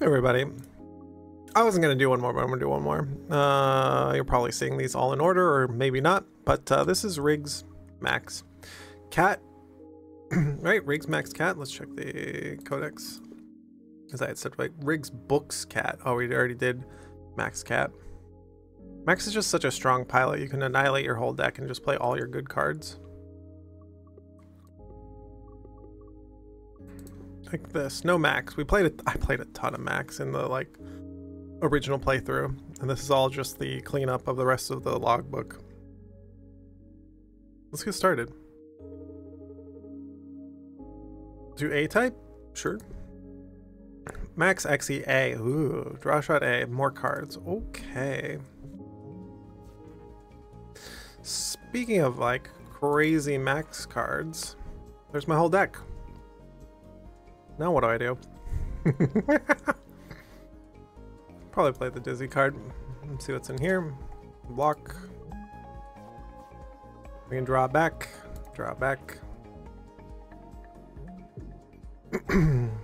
Hey everybody. I wasn't going to do one more, but I'm going to do one more. Uh, you're probably seeing these all in order, or maybe not, but uh, this is Riggs Max Cat. right, Riggs Max Cat. Let's check the codex. Because I had said, like, Riggs Books Cat. Oh, we already did Max Cat. Max is just such a strong pilot. You can annihilate your whole deck and just play all your good cards. Like this. No Max. We played it. I played a ton of Max in the, like, original playthrough. And this is all just the cleanup of the rest of the logbook. Let's get started. Do A type? Sure. Max XE A. Ooh, draw shot A. More cards. Okay. Speaking of like crazy max cards, there's my whole deck. Now what do I do? Probably play the Dizzy card. See what's in here. Block. We can draw back. Draw back.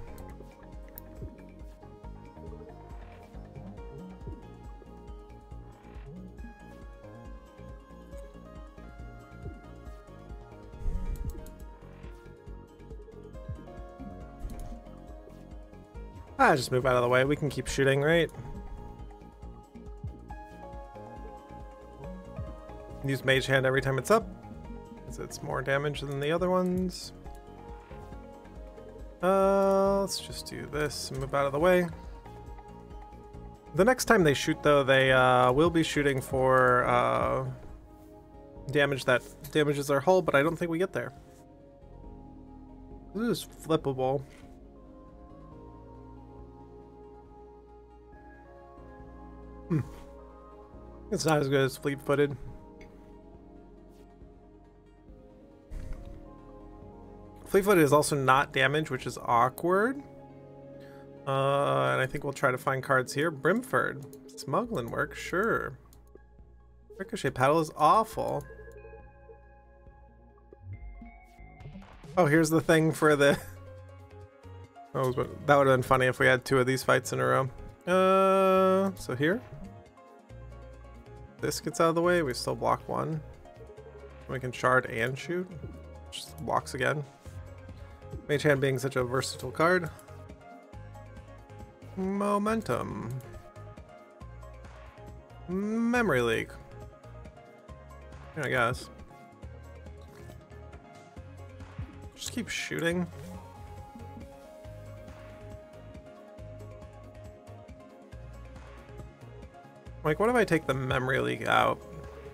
Ah, just move out of the way. We can keep shooting, right? Use Mage Hand every time it's up. Because it's more damage than the other ones. Uh, let's just do this and move out of the way. The next time they shoot, though, they uh, will be shooting for uh, damage that damages our hull, but I don't think we get there. This is flippable. It's not as good as fleet footed. Fleet footed is also not damage, which is awkward. Uh, and I think we'll try to find cards here. Brimford. Smuggling work, sure. Ricochet paddle is awful. Oh, here's the thing for the... Oh, that would have been funny if we had two of these fights in a row. Uh, so here this gets out of the way, we still block one. We can shard and shoot. Just blocks again. Mage Hand being such a versatile card. Momentum. Memory Leak. I guess. Just keep shooting. Like, what if I take the memory leak out,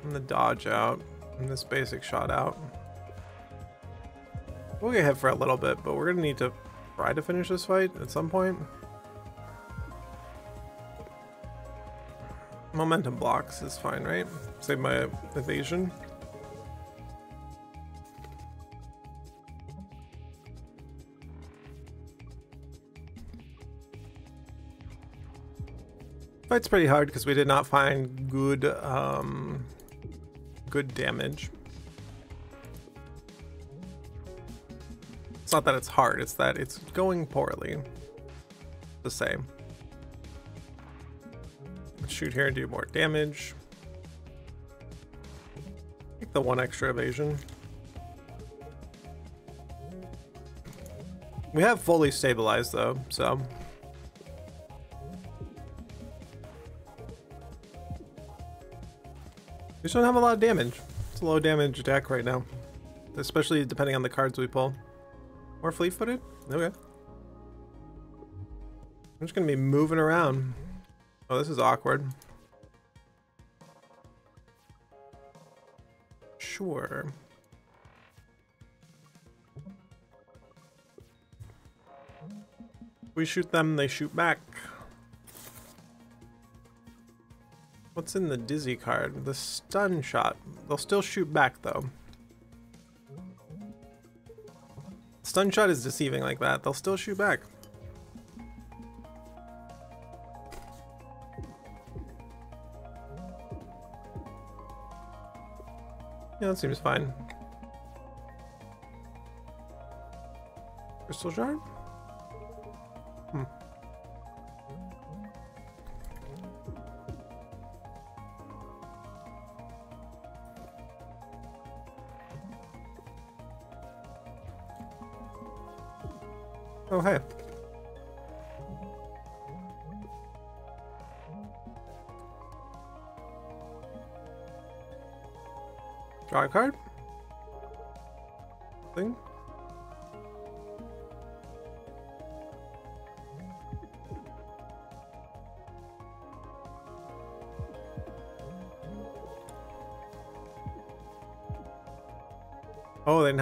and the dodge out, and this basic shot out? We'll get hit for a little bit, but we're gonna need to try to finish this fight at some point. Momentum blocks is fine, right? Save my evasion. Fight's pretty hard because we did not find good, um, good damage. It's not that it's hard, it's that it's going poorly. The same. Shoot here and do more damage. Take the one extra evasion. We have fully stabilized though, so just don't have a lot of damage. It's a low damage attack right now. Especially depending on the cards we pull. More fleet-footed? Okay. I'm just gonna be moving around. Oh, this is awkward. Sure. We shoot them, they shoot back. What's in the Dizzy card? The stun shot. They'll still shoot back though. Stun shot is deceiving like that. They'll still shoot back. Yeah, that seems fine. Crystal shard?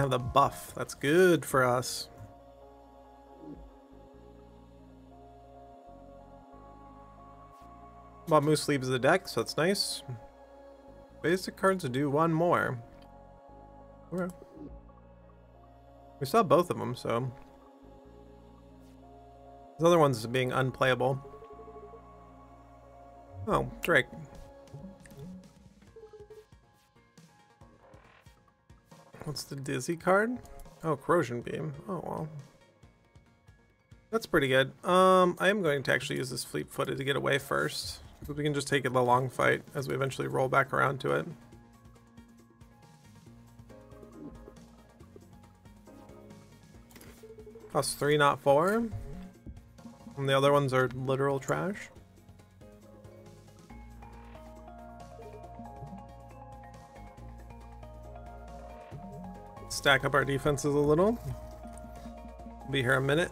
Have the buff. That's good for us. Vamoose leaves the deck, so that's nice. Basic cards to do one more. Okay. We saw both of them, so... This other one's being unplayable. Oh, Drake. What's the Dizzy card? Oh, Corrosion Beam. Oh, well. That's pretty good. Um, I am going to actually use this fleet-footed to get away first. We can just take it the long fight as we eventually roll back around to it. Plus three, not four. And the other ones are literal trash. Stack up our defenses a little. Be here a minute.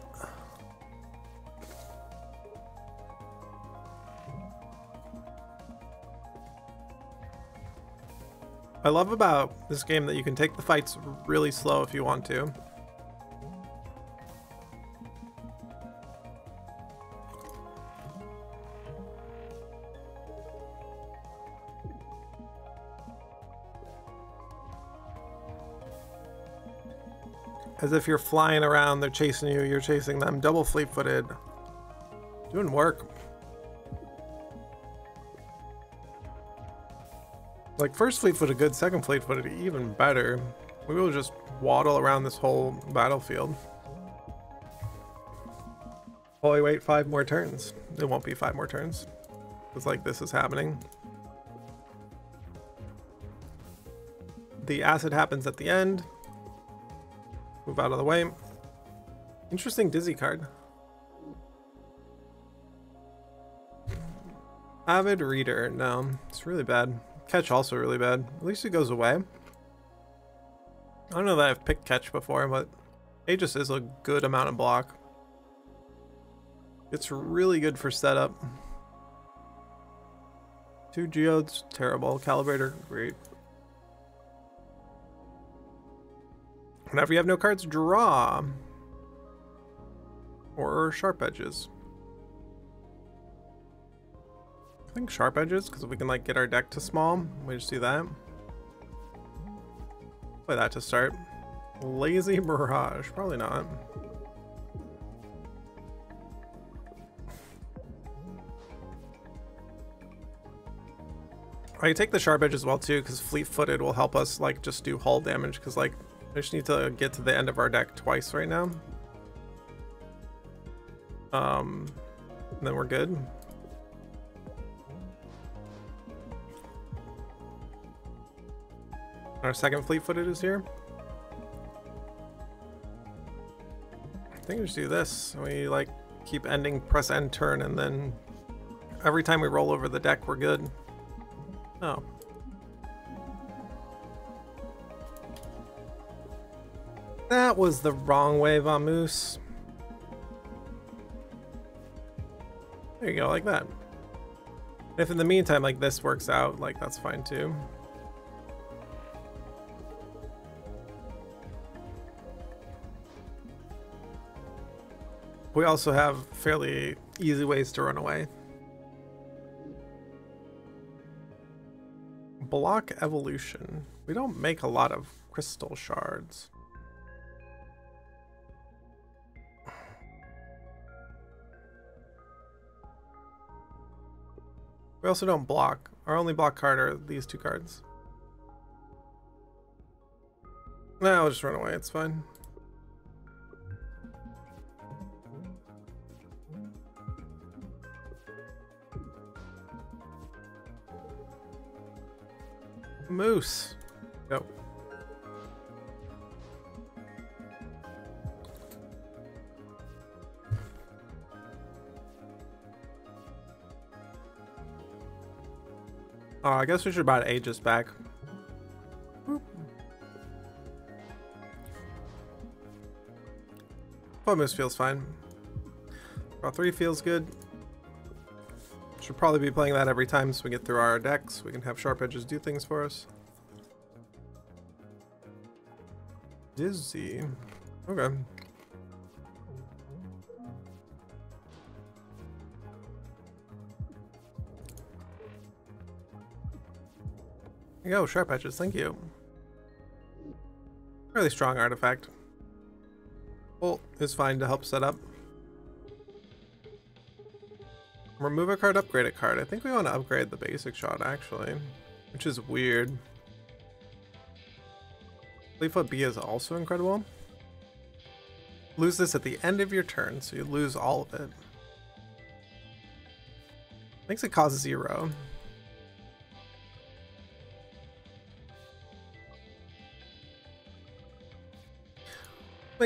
I love about this game that you can take the fights really slow if you want to. As if you're flying around, they're chasing you, you're chasing them. Double fleet-footed. Doing work. Like, first fleet-footed good, second fleet-footed even better. We will just waddle around this whole battlefield. Holy wait five more turns. It won't be five more turns. It's like this is happening. The acid happens at the end. Move out of the way. Interesting Dizzy card. Avid Reader. No, it's really bad. Catch also really bad. At least it goes away. I don't know that I've picked Catch before, but Aegis is a good amount of block. It's really good for setup. Two Geodes, terrible. Calibrator, great. Whenever you have no cards, draw. Or sharp edges. I think sharp edges, because we can like get our deck to small. We just do that. Play that to start. Lazy Barrage, probably not. I take the sharp edge as well too, because fleet-footed will help us like just do hull damage, because like I just need to get to the end of our deck twice right now. Um, then we're good. Our second fleet-footed is here. I think we just do this. We like keep ending, press end turn, and then every time we roll over the deck, we're good. Oh, That was the wrong way, Vamoose. There you go, like that. If in the meantime, like, this works out, like, that's fine too. We also have fairly easy ways to run away. Block evolution. We don't make a lot of crystal shards. We also don't block. Our only block card are these two cards. No, I'll just run away. It's fine. Moose. Go. Oh, I guess we should buy Aegis back. Vamoose feels fine. Draw 3 feels good. Should probably be playing that every time so we get through our decks. We can have Sharp Edges do things for us. Dizzy. Okay. You go, Sharp Edges, thank you. Really strong artifact. Bolt is fine to help set up. Remove a card, upgrade a card. I think we want to upgrade the basic shot, actually. Which is weird. Fleetfoot B is also incredible. Lose this at the end of your turn, so you lose all of it. Makes it cost zero.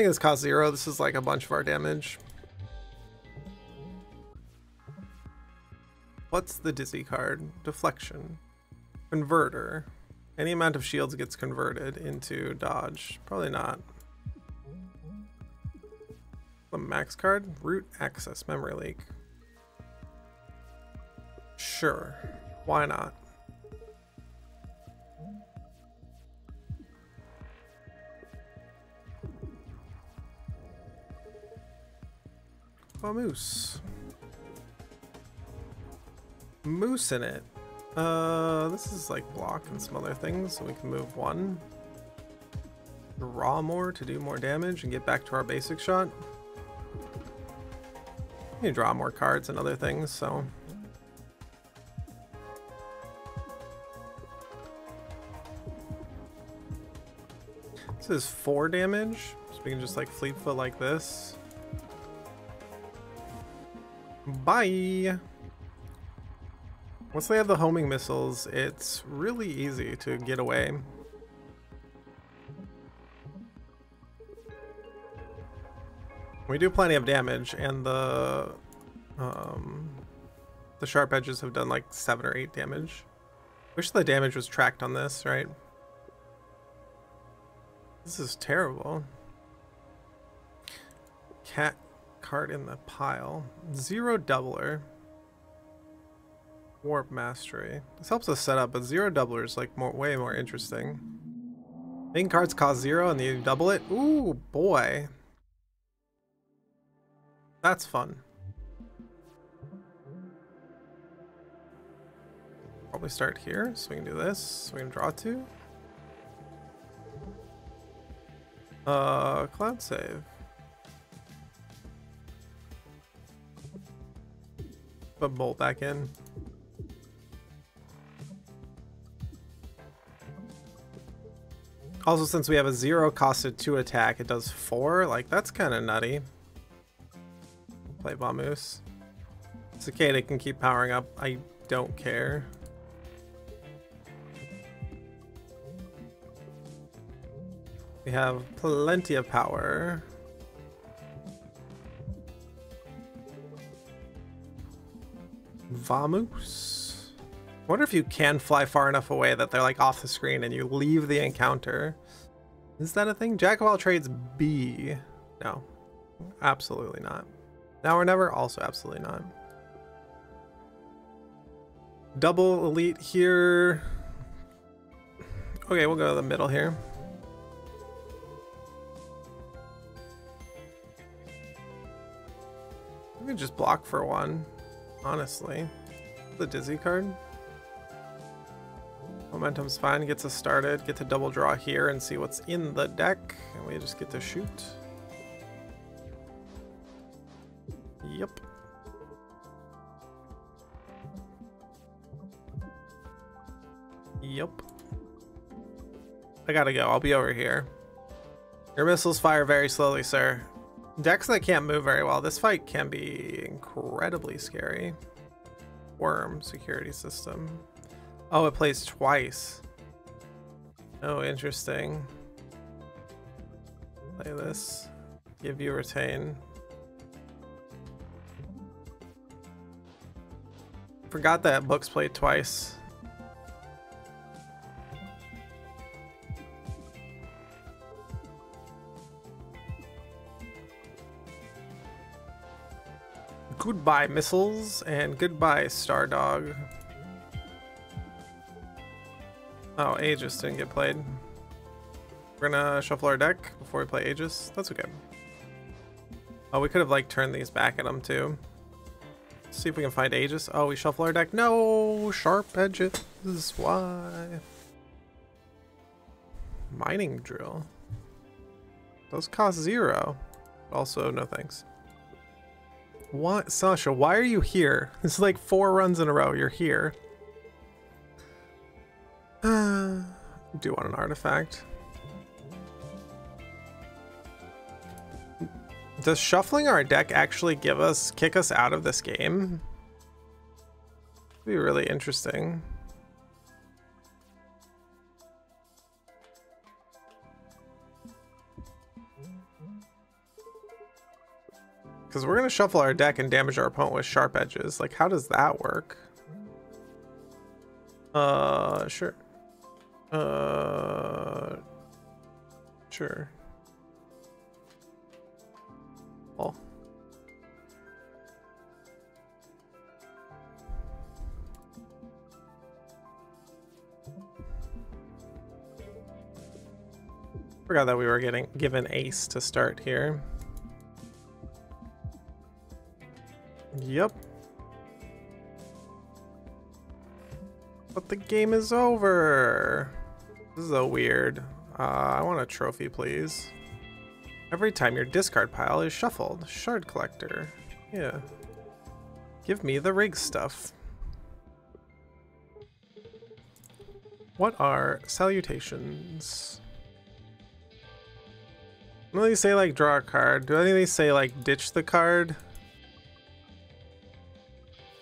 Think cost zero. This is like a bunch of our damage. What's the Dizzy card? Deflection. Converter. Any amount of shields gets converted into dodge. Probably not. The max card? Root access memory leak. Sure. Why not? Moose. Moose in it. Uh, this is like block and some other things, so we can move one. Draw more to do more damage and get back to our basic shot. You draw more cards and other things, so. This is four damage, so we can just like fleet foot like this. Bye! Once they have the homing missiles, it's really easy to get away. We do plenty of damage, and the um, the sharp edges have done like seven or eight damage. Wish the damage was tracked on this, right? This is terrible. Cat card in the pile. Zero doubler. Warp Mastery. This helps us set up, but zero doubler is like more, way more interesting. Main cards cost zero and you double it? Ooh, boy. That's fun. Probably start here, so we can do this. So we can draw two. Uh, cloud save. Put bolt back in. Also, since we have a zero costed to attack, it does four. Like, that's kind of nutty. Play Vamoose. Cicada can keep powering up. I don't care. We have plenty of power. Vamoose. I wonder if you can fly far enough away that they're like off the screen and you leave the encounter. Is that a thing? Jack of all trades B. No, absolutely not. Now or never, also absolutely not. Double elite here. Okay, we'll go to the middle here. We can just block for one honestly. The Dizzy card. Momentum's fine, gets us started. Get to double draw here and see what's in the deck. And we just get to shoot. Yep. Yep. I gotta go. I'll be over here. Your missiles fire very slowly, sir. Decks that can't move very well. This fight can be incredibly scary. Worm security system. Oh, it plays twice. Oh, interesting. Play this. Give you retain. Forgot that books played twice. Goodbye, missiles, and goodbye, Stardog. Oh, Aegis didn't get played. We're gonna shuffle our deck before we play Aegis. That's okay. Oh, we could have like turned these back at them too. see if we can find Aegis. Oh, we shuffle our deck. No, sharp edges. Why? Mining drill. Those cost zero. Also, no thanks. What, Sasha? Why are you here? This is like four runs in a row. You're here. Do want an artifact. Does shuffling our deck actually give us, kick us out of this game? It'd Be really interesting. Because we're going to shuffle our deck and damage our opponent with sharp edges. Like, how does that work? Uh, sure. Uh, sure. Oh. Forgot that we were getting given ace to start here. Yep. But the game is over. This is a weird. Uh, I want a trophy, please. Every time your discard pile is shuffled. Shard collector. Yeah. Give me the rig stuff. What are salutations? Do they say like draw a card? Do any of these say like ditch the card?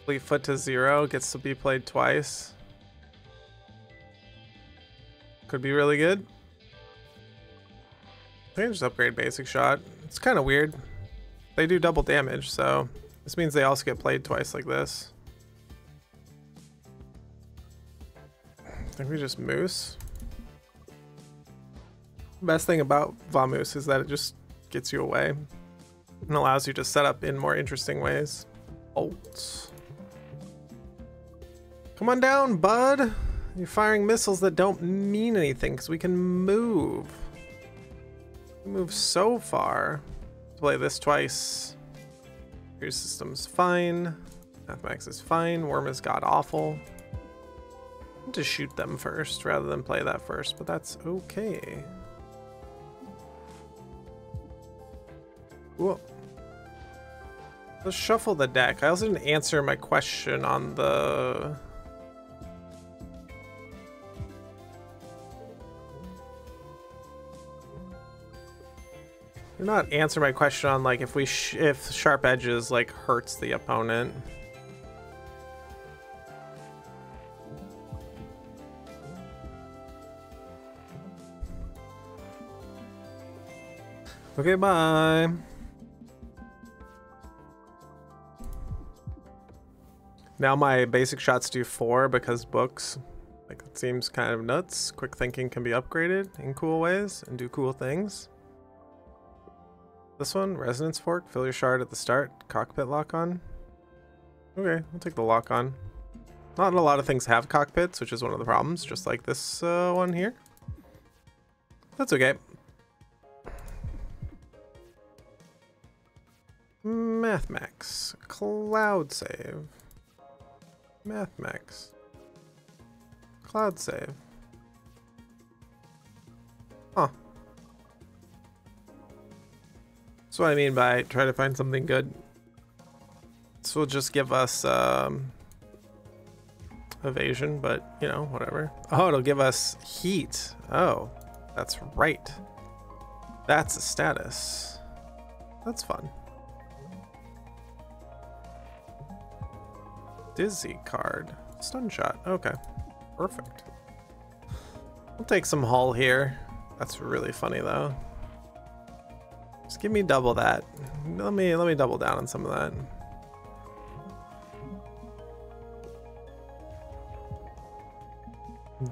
Fleetfoot to zero gets to be played twice. Could be really good. I just upgrade basic shot. It's kind of weird. They do double damage, so this means they also get played twice like this. I think we just moose. Best thing about Vamoose is that it just gets you away and allows you to set up in more interesting ways. Bolts. Come on down, bud. You're firing missiles that don't mean anything because we can move. We move so far. Play this twice. Your system's fine. Mathemax is fine. Worm is god awful. To shoot them first rather than play that first, but that's okay. Cool. Let's shuffle the deck. I also didn't answer my question on the You're not answering my question on like if we if sharp edges like hurts the opponent. Okay, bye. Now my basic shots do four because books. Like it seems kind of nuts. Quick thinking can be upgraded in cool ways and do cool things. This one, Resonance Fork, fill your shard at the start, cockpit lock on. Okay, I'll take the lock on. Not a lot of things have cockpits, which is one of the problems, just like this uh, one here. That's okay. Mathmax, Cloud Save. Mathmax. Cloud Save. Huh. That's what I mean by try to find something good. This will just give us um, evasion, but you know, whatever. Oh, it'll give us heat. Oh, that's right. That's a status. That's fun. Dizzy card. Stun shot. Okay. Perfect. We'll take some hull here. That's really funny though. Just give me double that. Let me let me double down on some of that.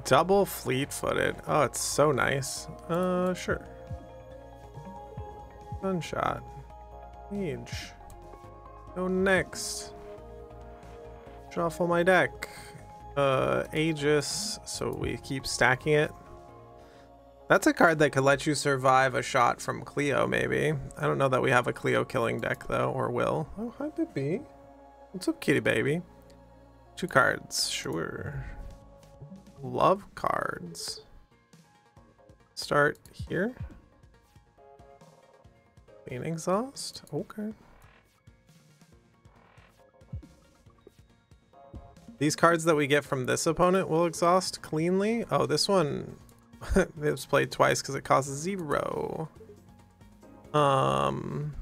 Double fleet-footed. Oh, it's so nice. Uh, sure. Gunshot. Mage. Go next. Shuffle my deck. Uh, Aegis, so we keep stacking it. That's a card that could let you survive a shot from Cleo, maybe. I don't know that we have a Cleo killing deck, though, or will. Oh, hi, baby. What's up, kitty baby? Two cards, sure. Love cards. Start here. Clean exhaust, okay. These cards that we get from this opponent will exhaust cleanly. Oh, this one it was played twice because it costs zero. Um,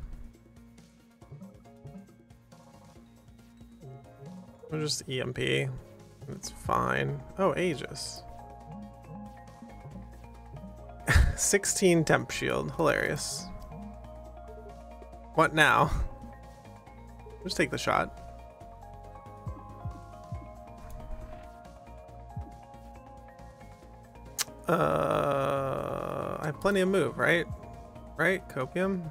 we'll just EMP. It's fine. Oh, Aegis. 16 temp shield. Hilarious. What now? Just take the shot. Uh, I have plenty of move, right? Right, copium.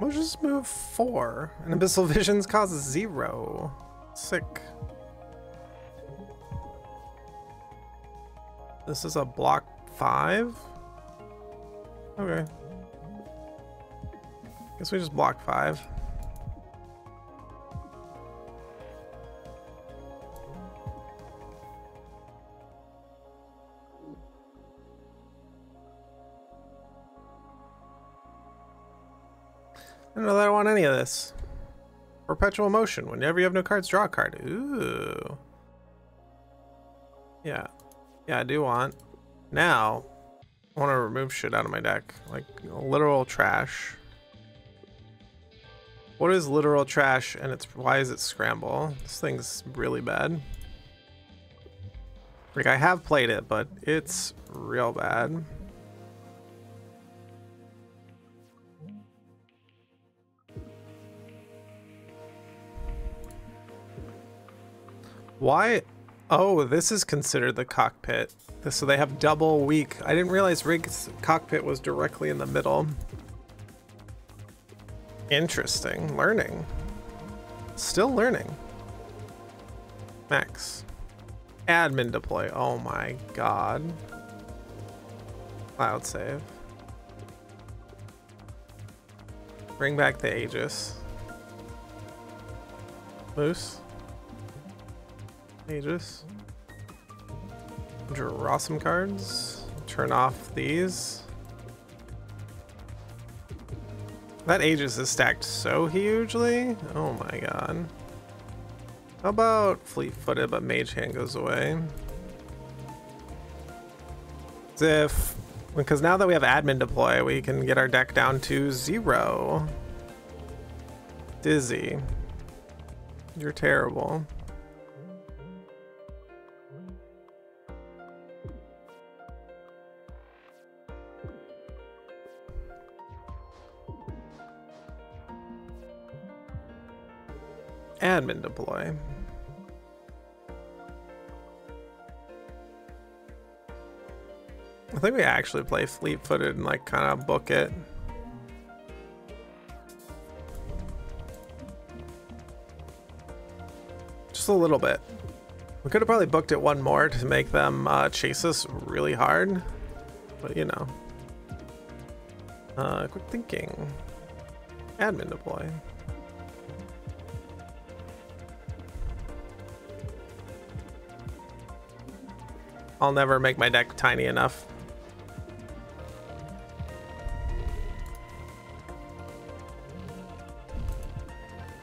We'll just move four, and Abyssal Visions causes zero. Sick. This is a block five? Okay. Guess we just block five. Don't know that I want any of this. Perpetual motion. Whenever you have no cards, draw a card. Ooh. Yeah. Yeah, I do want. Now, I want to remove shit out of my deck. Like, literal trash. What is literal trash and it's why is it scramble? This thing's really bad. Like, I have played it, but it's real bad. Why? Oh, this is considered the cockpit. So they have double weak. I didn't realize Rig's cockpit was directly in the middle. Interesting. Learning. Still learning. Max. Admin deploy. Oh my god. Cloud save. Bring back the Aegis. Moose. Aegis. Draw some cards. Turn off these. That Aegis is stacked so hugely. Oh my god. How about fleet-footed but mage hand goes away? As if because now that we have admin deploy, we can get our deck down to zero. Dizzy. You're terrible. Admin deploy. I think we actually play fleet footed and like kind of book it. Just a little bit. We could have probably booked it one more to make them uh, chase us really hard. But you know. Uh, quick thinking. Admin deploy. I'll never make my deck tiny enough.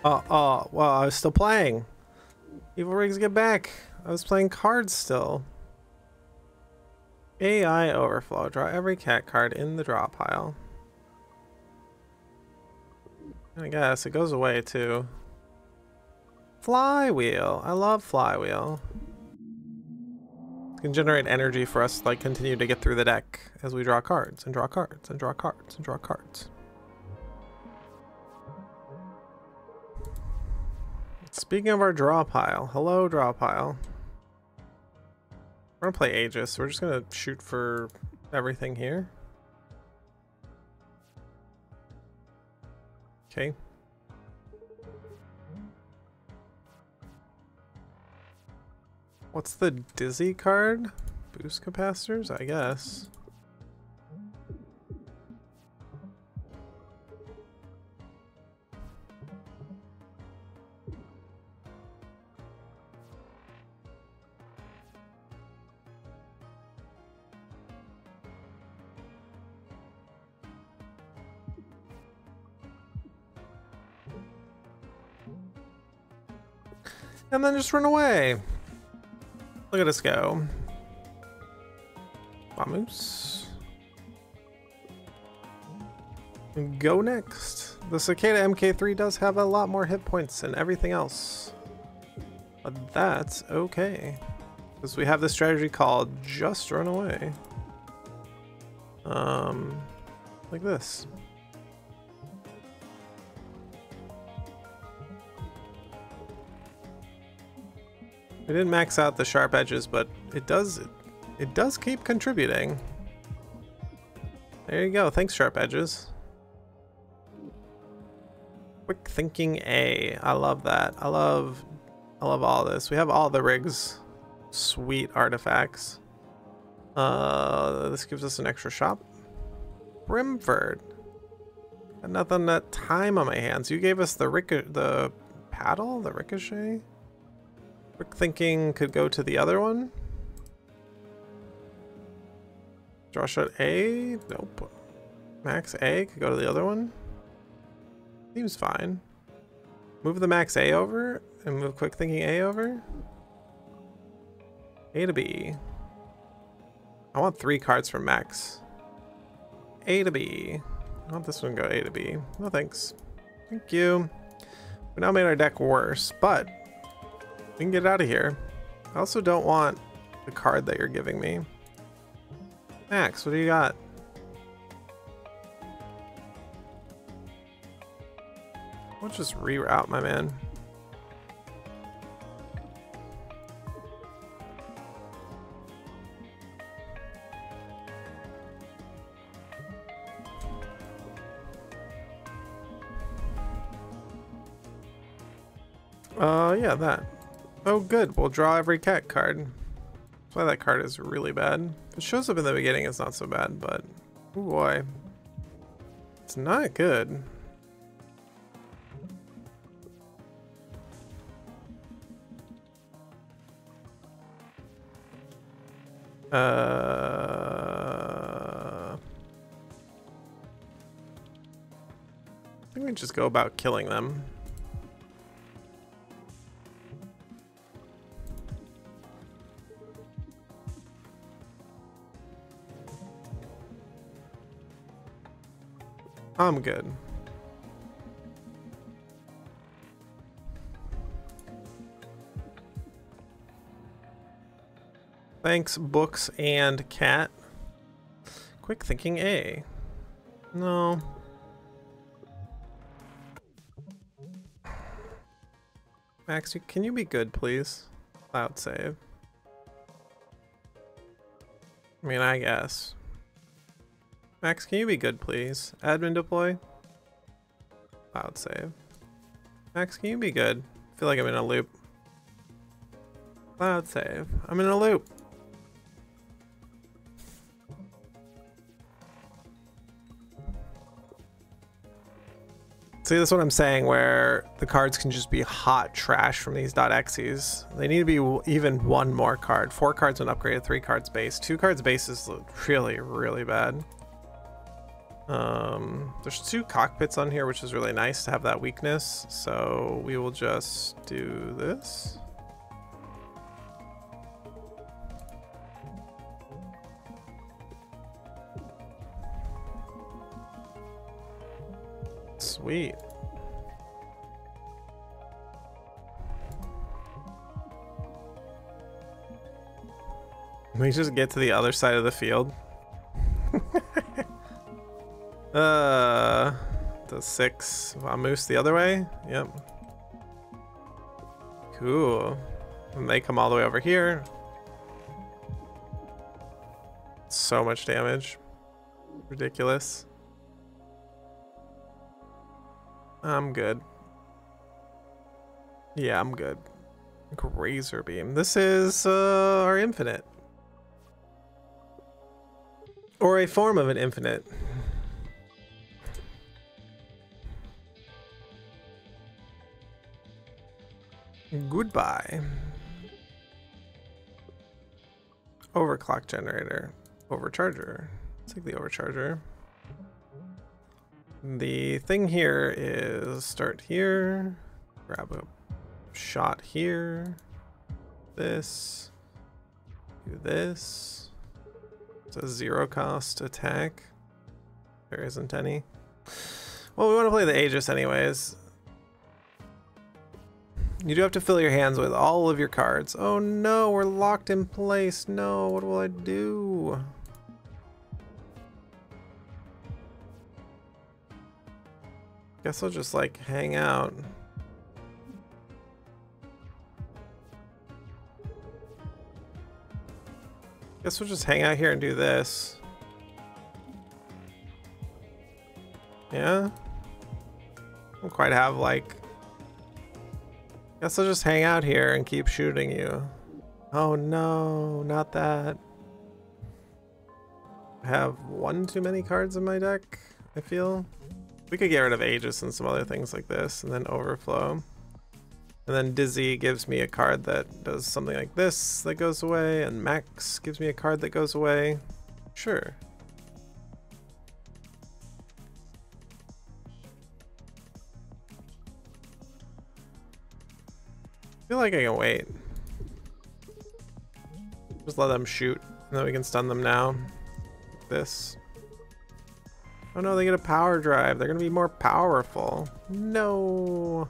Oh, oh, well, I was still playing. Evil Riggs get back. I was playing cards still. AI overflow. Draw every cat card in the draw pile. I guess it goes away too. Flywheel. I love Flywheel can generate energy for us to like continue to get through the deck as we draw cards and draw cards and draw cards and draw cards. Speaking of our draw pile, hello draw pile. We're gonna play Aegis. We're just gonna shoot for everything here. Okay. What's the Dizzy card? Boost capacitors, I guess. And then just run away. Look at us go. Vamoose. Go next. The Cicada MK3 does have a lot more hit points than everything else. But that's okay. Because we have this strategy called just run away. Um, like this. We didn't max out the sharp edges, but it does it, does keep contributing. There you go. Thanks, sharp edges. Quick thinking A. I love that. I love I love all this. We have all the rigs. Sweet artifacts. Uh this gives us an extra shop. Brimford. Got nothing that time on my hands. You gave us the ric the paddle, the ricochet. Quick thinking could go to the other one. Draw shot A? Nope. Max A could go to the other one. Seems fine. Move the max A over and move quick thinking A over. A to B. I want three cards from max. A to B. I want this one to go A to B. No thanks. Thank you. We now made our deck worse, but we can get out of here. I also don't want the card that you're giving me. Max, what do you got? We'll just reroute, my man. Uh, yeah, that. Oh good, we'll draw every cat card. That's why that card is really bad. If it shows up in the beginning, it's not so bad, but... Oh boy. It's not good. Uh... I think we just go about killing them. I'm good. Thanks, books and cat. Quick thinking A. No. Max, can you be good, please? Cloud save. I mean, I guess. Max, can you be good, please? Admin deploy. Cloud save. Max, can you be good? I feel like I'm in a loop. Cloud save. I'm in a loop. See, that's what I'm saying, where the cards can just be hot trash from these .exes. They need to be even one more card. Four cards when upgraded, three cards base. Two cards base is really, really bad. Um, there's two cockpits on here, which is really nice to have that weakness. So we will just do this. Sweet. We just get to the other side of the field. Uh, the six Vamoose the other way. Yep. Cool. And they come all the way over here. so much damage. Ridiculous. I'm good. Yeah, I'm good. Razor beam. This is uh, our infinite. Or a form of an infinite. Goodbye. Overclock generator. Overcharger. Let's take the overcharger. The thing here is start here, grab a shot here, this, do this. It's a zero cost attack. There isn't any. Well, we want to play the Aegis anyways. You do have to fill your hands with all of your cards. Oh no, we're locked in place. No, what will I do? Guess I'll just like hang out. Guess we'll just hang out here and do this. Yeah? Don't quite have like... Guess I'll just hang out here and keep shooting you. Oh no, not that. I have one too many cards in my deck, I feel. We could get rid of Aegis and some other things like this, and then Overflow. And then Dizzy gives me a card that does something like this that goes away, and Max gives me a card that goes away. Sure. Like I can wait. Just let them shoot, and then we can stun them now. This. Oh no, they get a power drive. They're gonna be more powerful. No.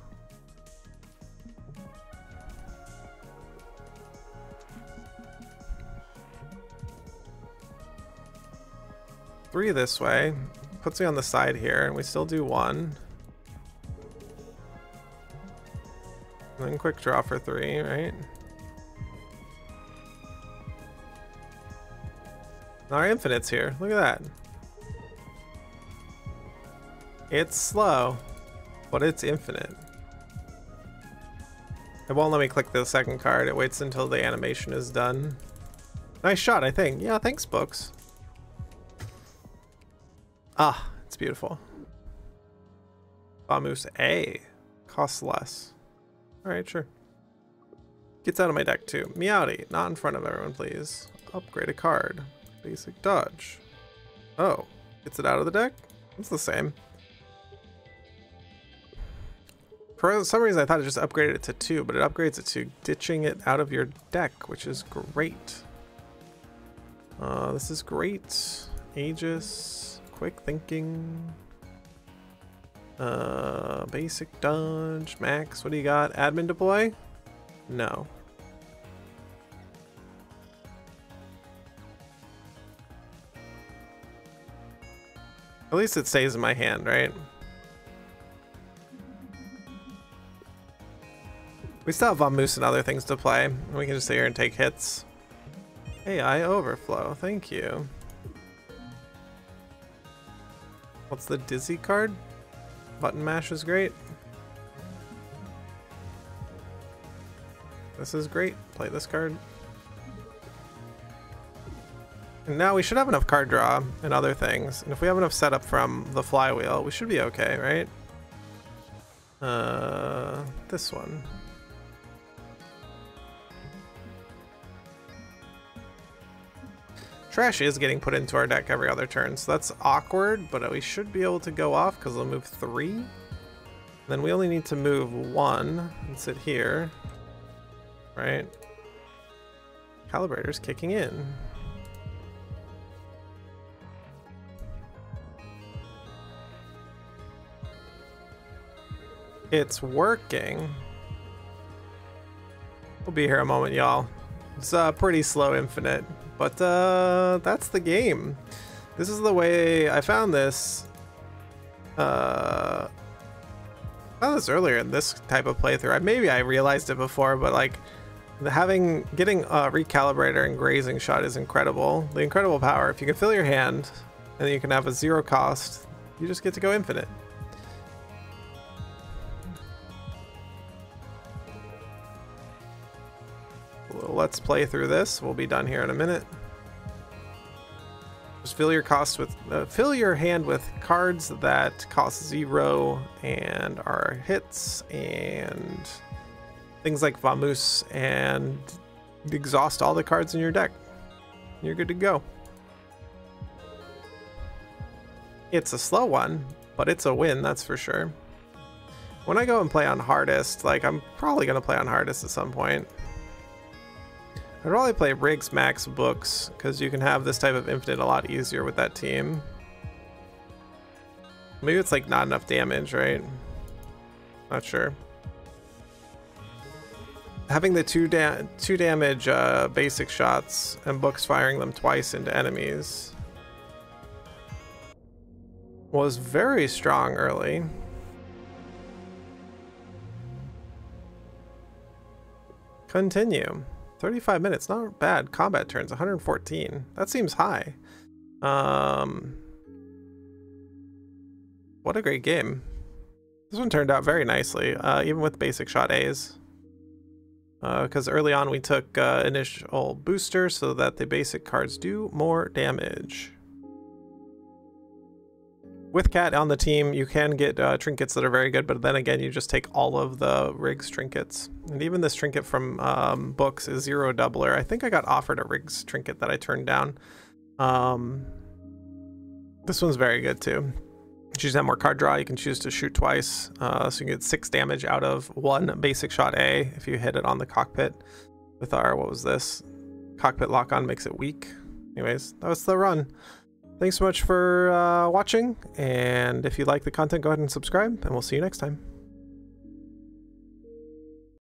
three this way. Puts me on the side here, and we still do one. Then quick draw for three, right? Our infinite's here. Look at that. It's slow, but it's infinite. It won't let me click the second card. It waits until the animation is done. Nice shot, I think. Yeah, thanks, books. Ah, it's beautiful. Vamoose A. Costs less. Alright, sure. Gets out of my deck too. Meowdy, not in front of everyone, please. Upgrade a card. Basic dodge. Oh, gets it out of the deck? It's the same. For some reason I thought it just upgraded it to two, but it upgrades it to ditching it out of your deck, which is great. Uh, this is great. Aegis quick thinking. Uh, basic dodge, max, what do you got? Admin deploy? No. At least it stays in my hand, right? We still have Vamoose and other things to play. We can just sit here and take hits. AI overflow, thank you. What's the Dizzy card? Button mash is great. This is great. Play this card. And now we should have enough card draw and other things. And if we have enough setup from the flywheel, we should be okay, right? Uh, this one. Trash is getting put into our deck every other turn, so that's awkward, but we should be able to go off because we'll move three. Then we only need to move one and sit here, right? Calibrator's kicking in. It's working. We'll be here a moment, y'all. It's a pretty slow infinite. But uh, that's the game. This is the way I found this. Uh, I found this earlier in this type of playthrough. Maybe I realized it before, but like having getting a recalibrator and grazing shot is incredible. The incredible power. If you can fill your hand, and you can have a zero cost, you just get to go infinite. Let's play through this. We'll be done here in a minute. Just fill your cost with uh, fill your hand with cards that cost zero and are hits and things like Vamoose and exhaust all the cards in your deck. You're good to go. It's a slow one, but it's a win, that's for sure. When I go and play on hardest, like I'm probably gonna play on hardest at some point. I'd probably play Riggs Max Books, because you can have this type of infinite a lot easier with that team. Maybe it's like not enough damage, right? Not sure. Having the two, da two damage uh, basic shots and books firing them twice into enemies was very strong early. Continue. 35 minutes, not bad. Combat turns, 114. That seems high. Um, what a great game. This one turned out very nicely, uh, even with basic shot A's. Because uh, early on we took uh, initial booster so that the basic cards do more damage with Cat on the team, you can get uh, trinkets that are very good, but then again, you just take all of the Riggs trinkets. And even this trinket from um, books is zero doubler. I think I got offered a Riggs trinket that I turned down. Um, this one's very good too. Choose that more card draw. You can choose to shoot twice, uh, so you get six damage out of one basic shot A if you hit it on the cockpit. With our what was this? Cockpit lock on makes it weak. Anyways, that was the run. Thanks so much for uh, watching, and if you like the content, go ahead and subscribe, and we'll see you next time.